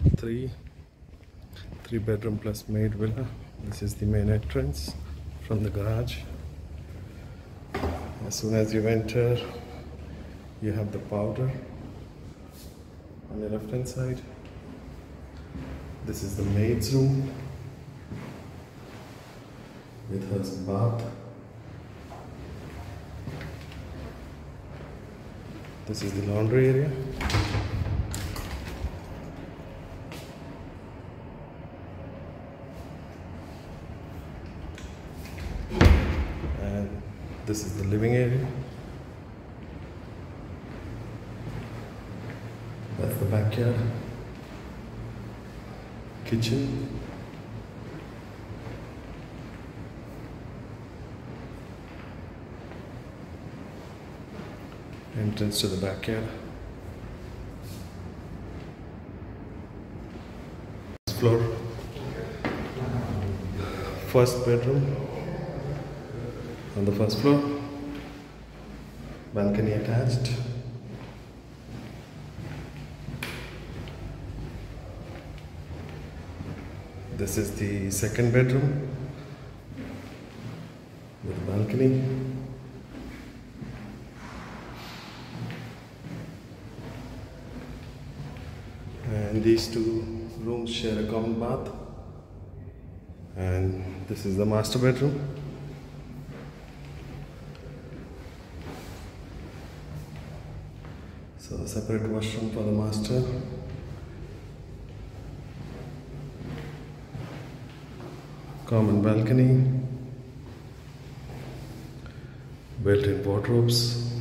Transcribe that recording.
3 three bedroom plus maid villa. This is the main entrance from the garage. As soon as you enter you have the powder on the left hand side. This is the maid's room with her bath. This is the laundry area and this is the living area. That's the backyard. Kitchen. Entrance to the backyard. Floor. First bedroom on the first floor. Balcony attached. This is the second bedroom. With balcony. And these two rooms share a common bath. And this is the master bedroom so separate washroom for the master. Common balcony. Built-in wardrobes